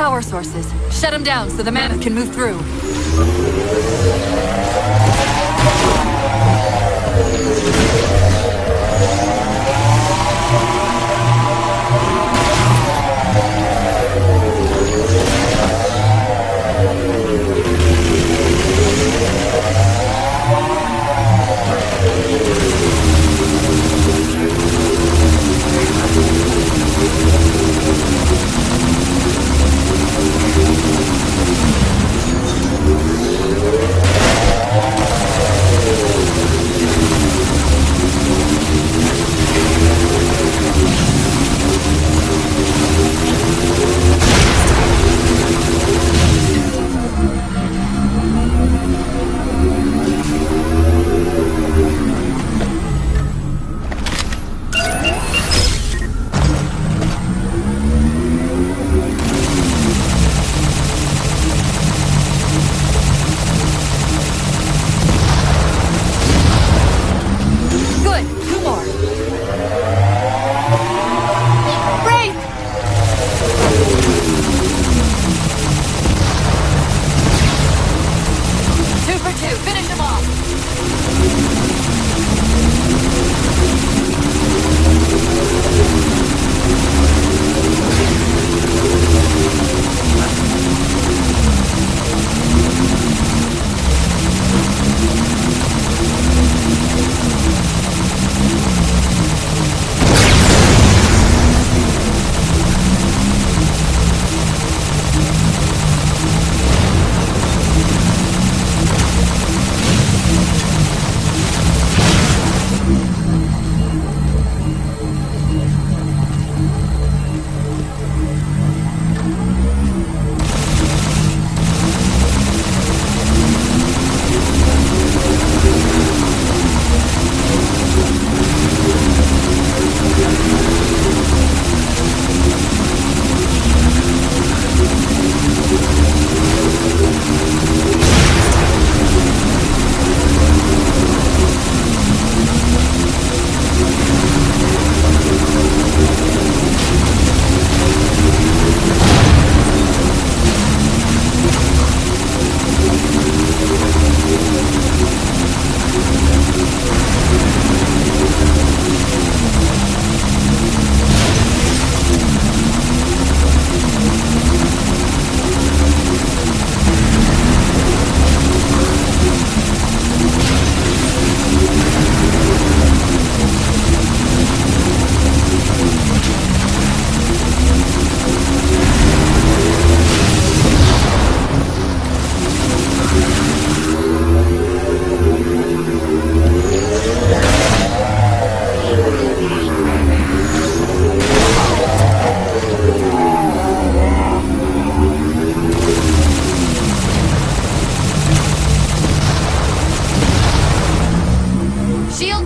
power sources. Shut them down so the mammoth can move through.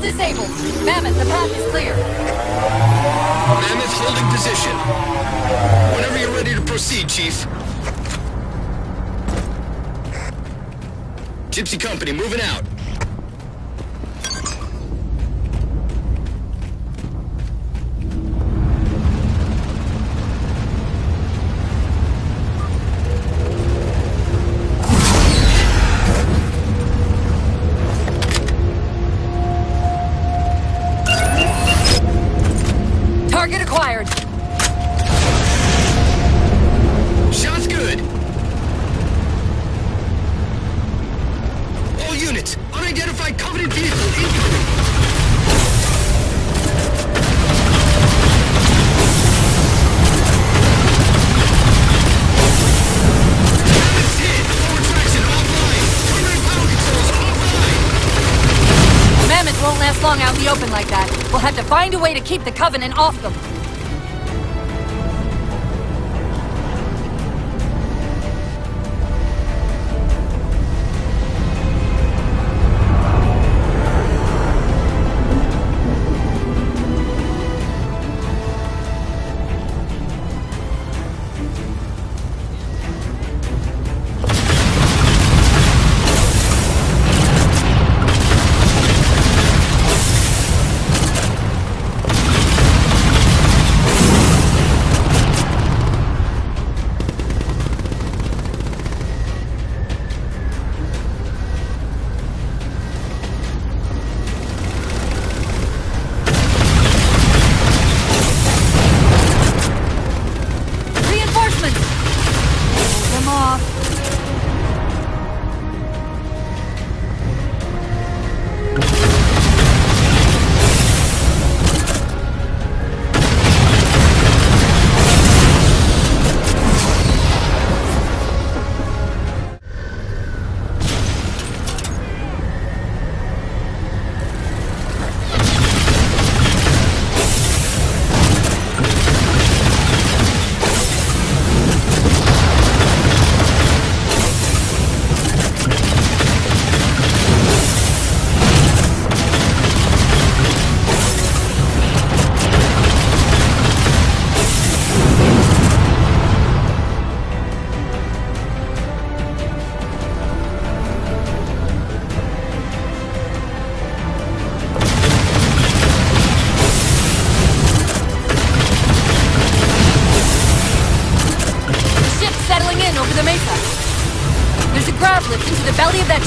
Disabled. Mammoth, the path is clear. Mammoth holding position. Whenever you're ready to proceed, Chief. Gypsy Company moving out. Unidentified Covenant vehicle incoming. Won't last long out in the open like that. We'll have to find a way to keep the Covenant off them.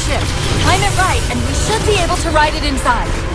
Ship. It right, and we should be able to ride it inside.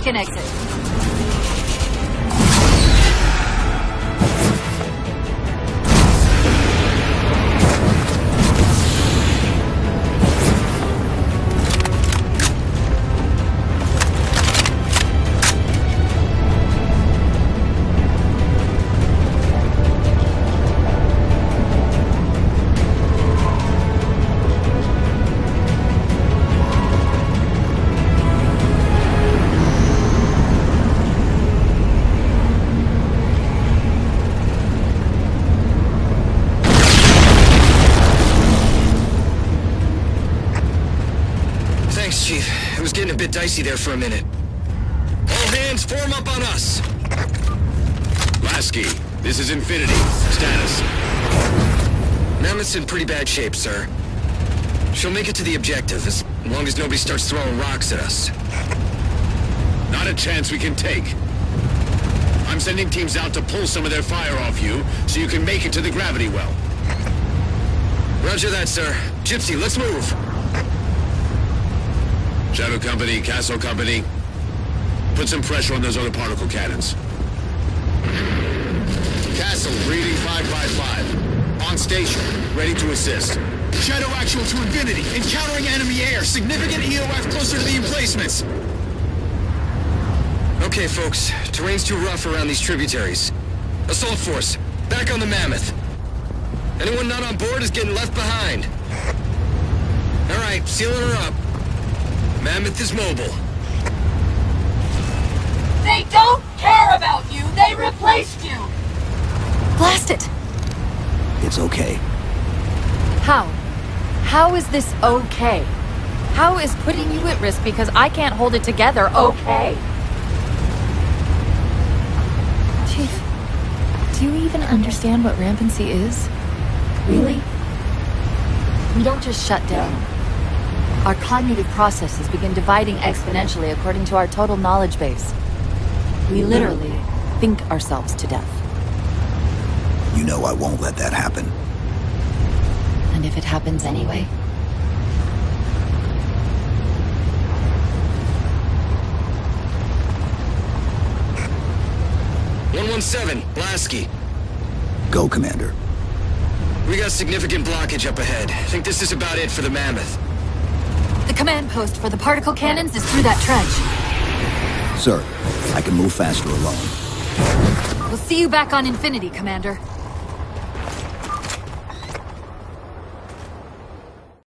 Make an exit. Bit dicey there for a minute. All hands form up on us. Lasky, this is Infinity. Status. Mammoth's in pretty bad shape, sir. She'll make it to the objective, as long as nobody starts throwing rocks at us. Not a chance we can take. I'm sending teams out to pull some of their fire off you, so you can make it to the gravity well. Roger that, sir. Gypsy, let's move. Shadow Company, Castle Company, put some pressure on those other particle cannons. Castle, reading 555. On station, ready to assist. Shadow actual to Infinity. Encountering enemy air. Significant EOF closer to the emplacements. Okay, folks. Terrain's too rough around these tributaries. Assault force, back on the Mammoth. Anyone not on board is getting left behind. All right, sealing her up. Mammoth is mobile. They don't care about you! They replaced you! Blast it! It's okay. How? How is this okay? How is putting you at risk because I can't hold it together okay? Chief, do you even understand what rampancy is? Really? We don't just shut down. Our cognitive processes begin dividing exponentially according to our total knowledge base. We literally think ourselves to death. You know I won't let that happen. And if it happens anyway? One one seven, Lasky. Go, Commander. We got significant blockage up ahead. I think this is about it for the Mammoth. The command post for the particle cannons is through that trench. Sir, I can move faster alone. We'll see you back on Infinity, Commander.